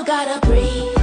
you gotta breathe.